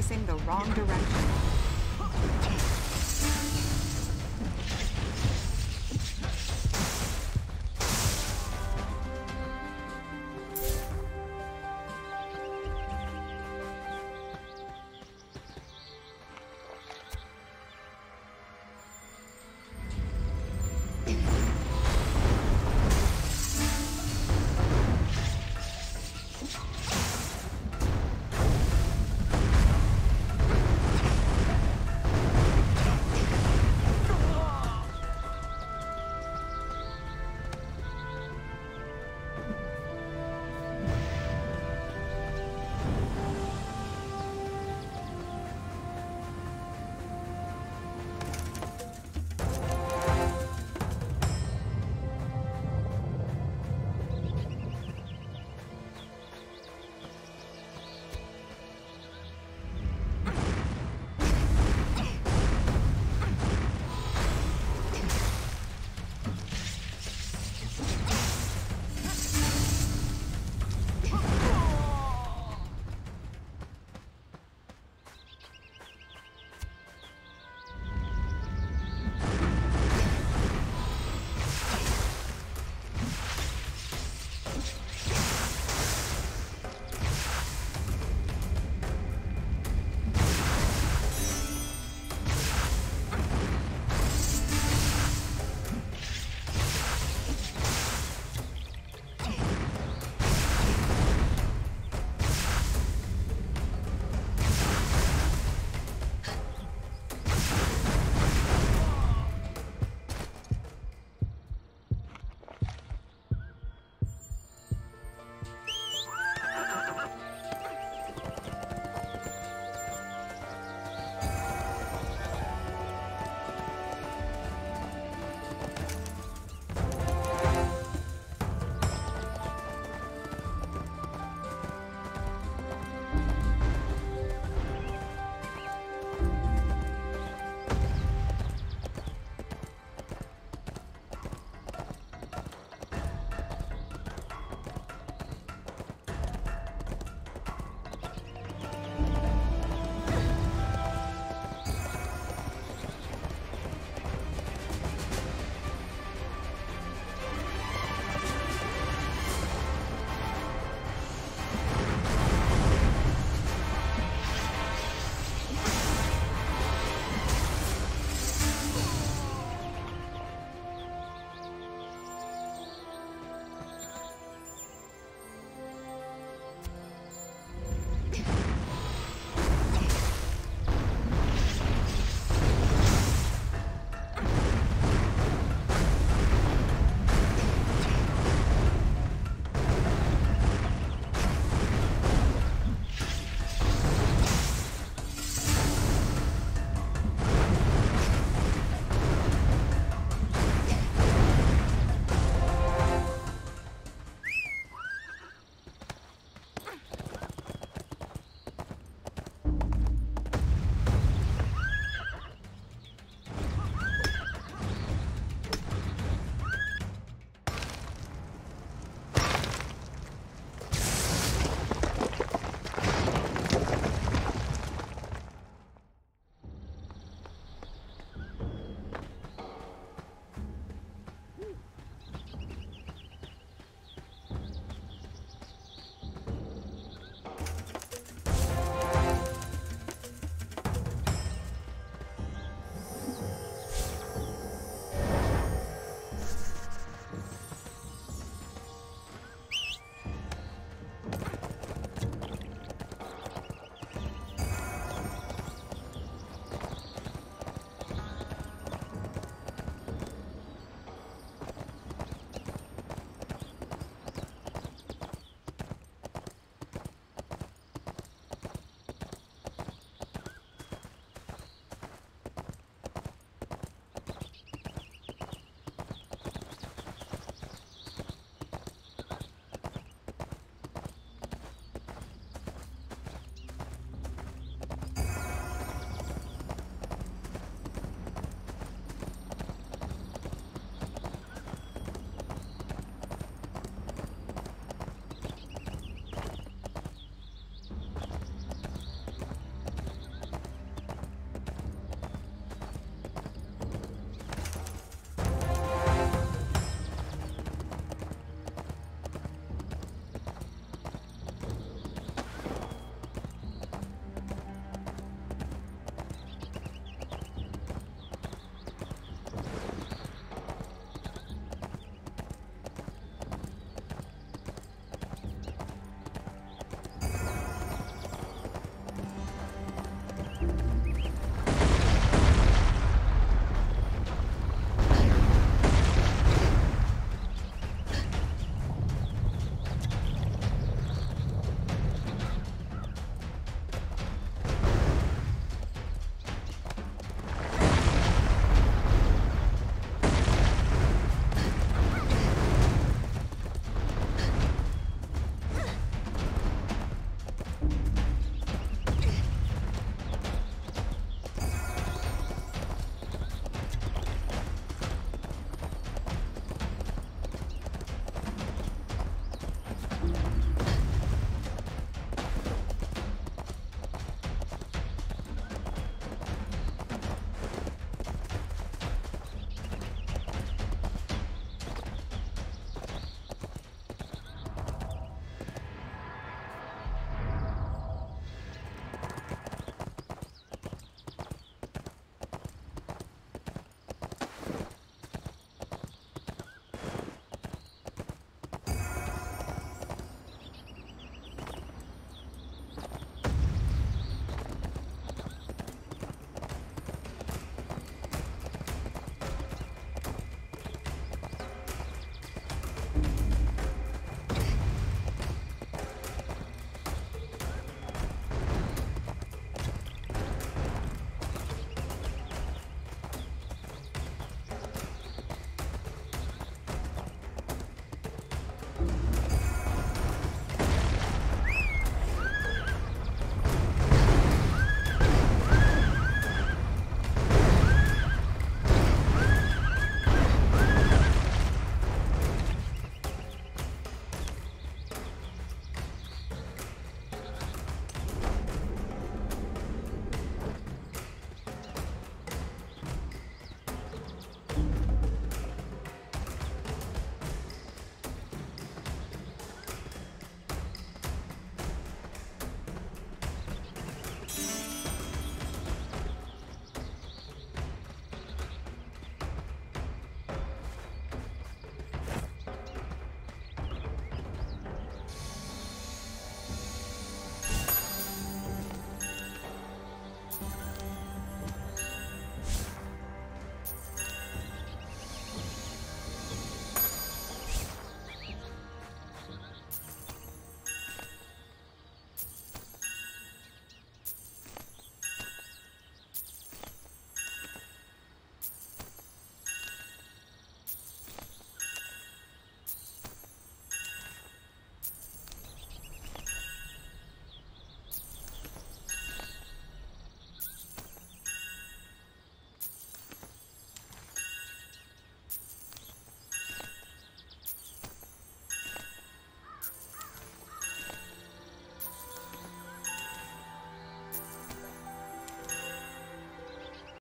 facing the wrong direction.